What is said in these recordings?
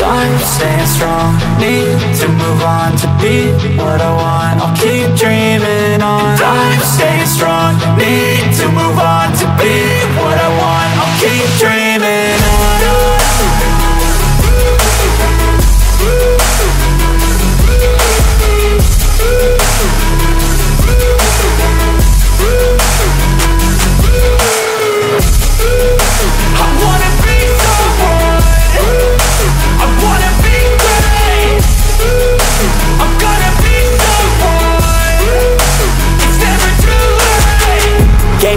Time staying strong, need to move on to be what I want. I'll keep dreaming on. Time staying strong, need to move on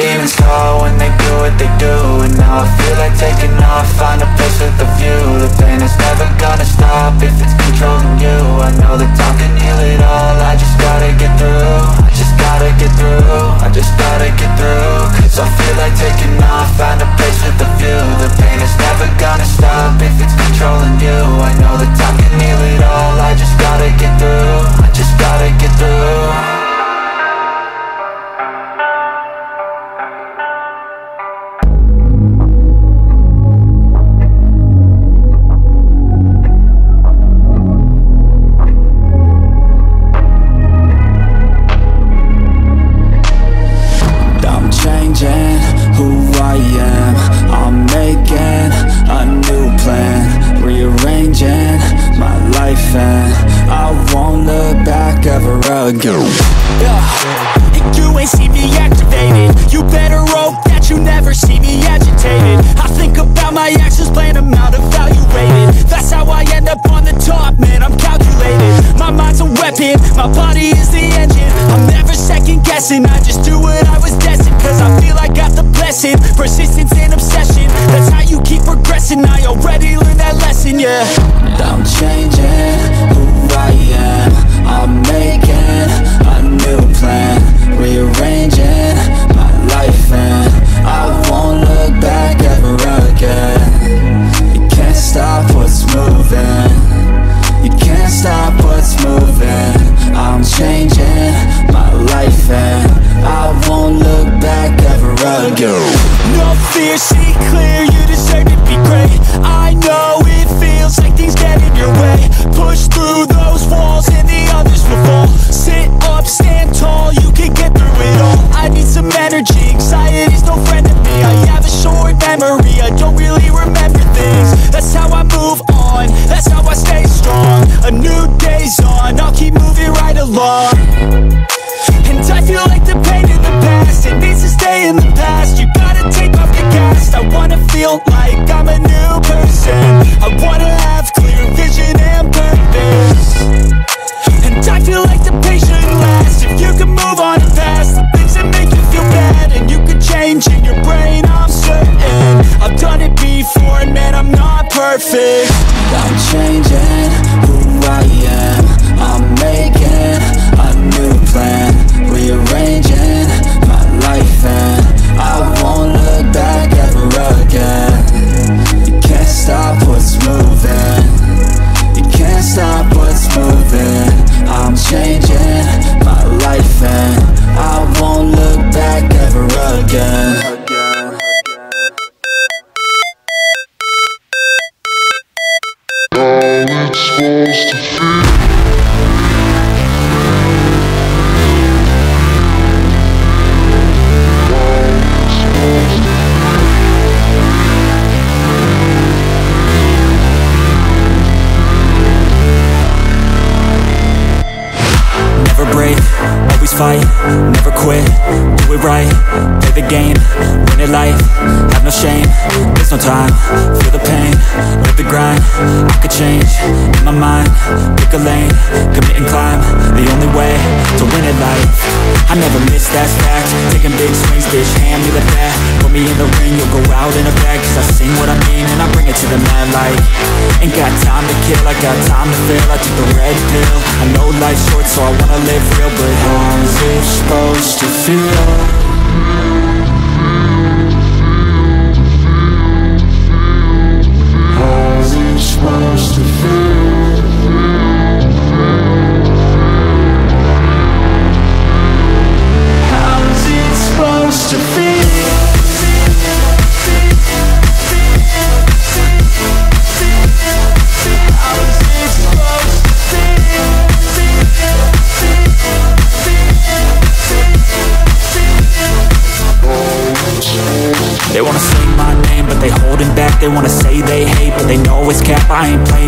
demons call when they do what they do And now I feel like taking off, find a place with a view. The pain is never gonna stop if it's controlling you. I know time can heal it all, I just gotta get through. I just gotta get through, I just gotta get I feel like taking off, find a place with a view. The pain is if it's controlling you I know that time can life I won't look back ever again. Yeah. You ain't see me activated. You better hope that you never see me agitated. I think about my actions, plan them out, evaluated That's how I end up on the top, man, I'm calculated. My mind's a weapon, my body is the engine. I'm never second guessing, I just do what I was never miss that. Fact, taking big swings, bitch, hand me the bat, put me in the ring, you'll go out in a bag, cause I sing what I mean and I bring it to the mad light, ain't got time to kill, I got time to feel, I took the red pill, I know life's short so I wanna live real, but how's it supposed to feel? Supposed to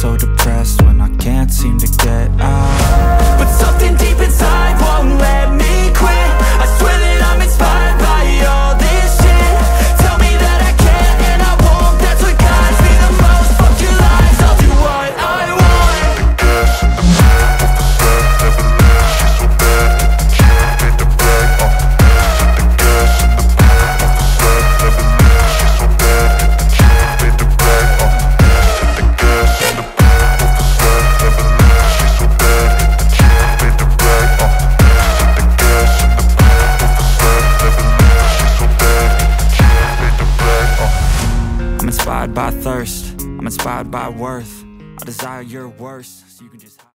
so depressed